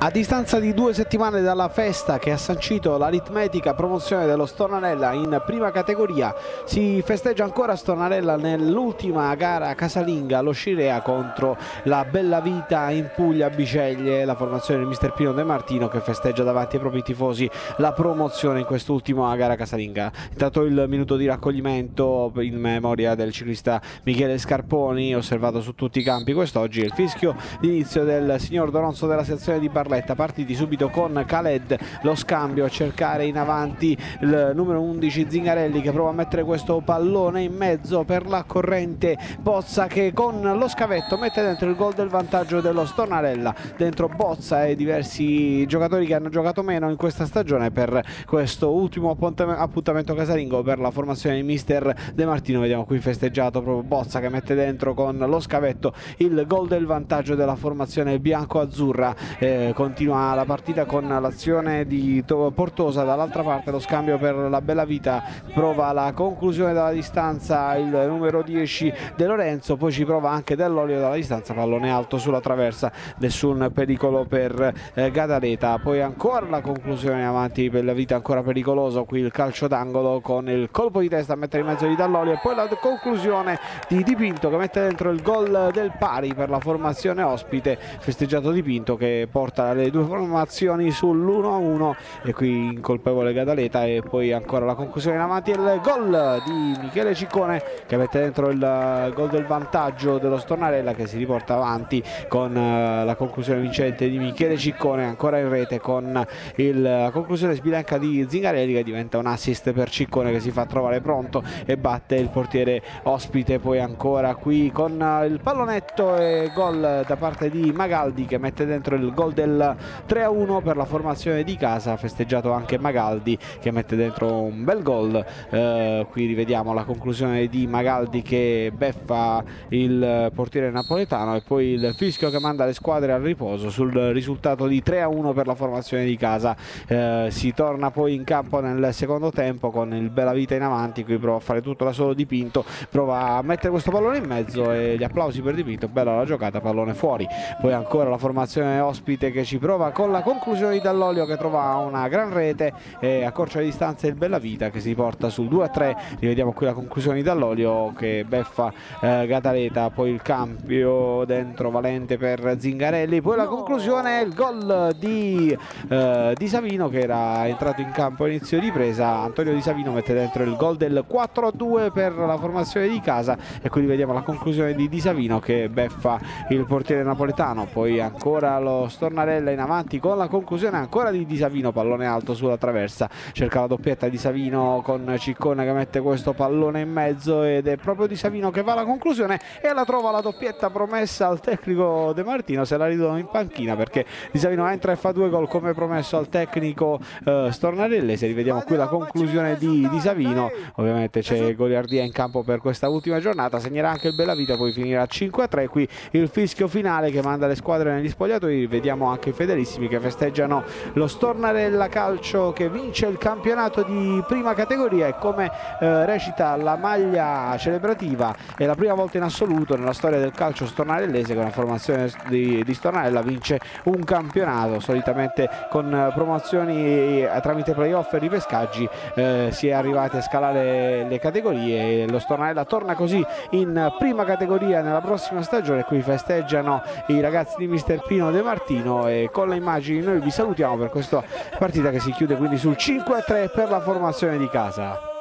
A distanza di due settimane dalla festa che ha sancito l'aritmetica promozione dello Stornarella in prima categoria, si festeggia ancora Stornarella nell'ultima gara casalinga allo Scirea contro la Bella Vita in Puglia Biceglie, la formazione del mister Pino De Martino che festeggia davanti ai propri tifosi la promozione in quest'ultima gara casalinga. Intanto il minuto di raccoglimento in memoria del ciclista Michele Scarponi, osservato su tutti i campi quest'oggi, il fischio d'inizio del signor Doronzo della sezione di Barletta Barletta partiti subito con Khaled. Lo scambio a cercare in avanti il numero 11 Zingarelli che prova a mettere questo pallone in mezzo per la corrente Bozza che con lo scavetto mette dentro il gol del vantaggio dello Stornarella. Dentro Bozza e diversi giocatori che hanno giocato meno in questa stagione per questo ultimo appuntamento casalingo per la formazione di mister De Martino. Vediamo qui festeggiato proprio Bozza che mette dentro con lo scavetto il gol del vantaggio della formazione bianco-azzurra eh, continua la partita con l'azione di Portosa. Dall'altra parte lo scambio per la bella vita. Prova la conclusione dalla distanza il numero 10 De Lorenzo. Poi ci prova anche dell'olio dalla distanza pallone alto sulla traversa. Nessun pericolo per eh, Gadaleta poi ancora la conclusione avanti per la vita ancora pericoloso. Qui il calcio d'angolo con il colpo di testa a mettere in mezzo di Dall'olio e poi la conclusione di Dipinto che mette dentro il gol del pari per la formazione ospite festeggiato Dipinto che porta le due formazioni sull'1-1 e qui incolpevole Gadaleta e poi ancora la conclusione in avanti il gol di Michele Ciccone che mette dentro il gol del vantaggio dello Stornarella che si riporta avanti con eh, la conclusione vincente di Michele Ciccone ancora in rete con il, la conclusione sbilenca di Zingarelli che diventa un assist per Ciccone che si fa trovare pronto e batte il portiere ospite poi ancora qui con il pallonetto e gol da parte di Magaldi che mette dentro il gol del 3 a 1 per la formazione di casa, festeggiato anche Magaldi che mette dentro un bel gol. Eh, qui rivediamo la conclusione di Magaldi che beffa il portiere napoletano e poi il fischio che manda le squadre al riposo sul risultato di 3 a 1 per la formazione di casa. Eh, si torna poi in campo nel secondo tempo con il Bella Vita in avanti, qui prova a fare tutto da solo Dipinto, prova a mettere questo pallone in mezzo e gli applausi per Dipinto, bella la giocata, pallone fuori. Poi ancora la formazione ospite che ci prova con la conclusione di Dall'Olio che trova una gran rete e accorcia le distanze il Bellavita che si porta sul 2-3 rivediamo qui la conclusione di Dall'Olio che beffa eh, Gataleta. Poi il cambio dentro Valente per Zingarelli. Poi la conclusione il gol di, eh, di Savino che era entrato in campo a inizio di presa. Antonio Di Savino mette dentro il gol del 4-2 per la formazione di casa. E qui vediamo la conclusione di Di Savino che beffa il portiere napoletano. Poi ancora lo Stornarelli Barella in avanti con la conclusione ancora di Di Savino, pallone alto sulla traversa, cerca la doppietta di Savino con Ciccone che mette questo pallone in mezzo ed è proprio Di Savino che va alla conclusione e la trova la doppietta promessa al tecnico De Martino, se la ridono in panchina perché Di Savino entra e fa due gol come promesso al tecnico eh, Stornarellese, rivediamo qui la conclusione di Di Savino, ovviamente c'è Goliardia in campo per questa ultima giornata, segnerà anche il Bellavita, poi finirà 5-3, qui il fischio finale che manda le squadre negli spogliatoi, vediamo anche i fedelissimi che festeggiano lo Stornarella Calcio che vince il campionato di prima categoria e come eh, recita la maglia celebrativa è la prima volta in assoluto nella storia del calcio stornarellese che una formazione di, di Stornarella vince un campionato. Solitamente con promozioni eh, tramite playoff e ripescaggi eh, si è arrivati a scalare le categorie e lo Stornarella torna così in prima categoria nella prossima stagione. Qui festeggiano i ragazzi di Mister Pino De Martino e con le immagini noi vi salutiamo per questa partita che si chiude quindi sul 5-3 per la formazione di casa.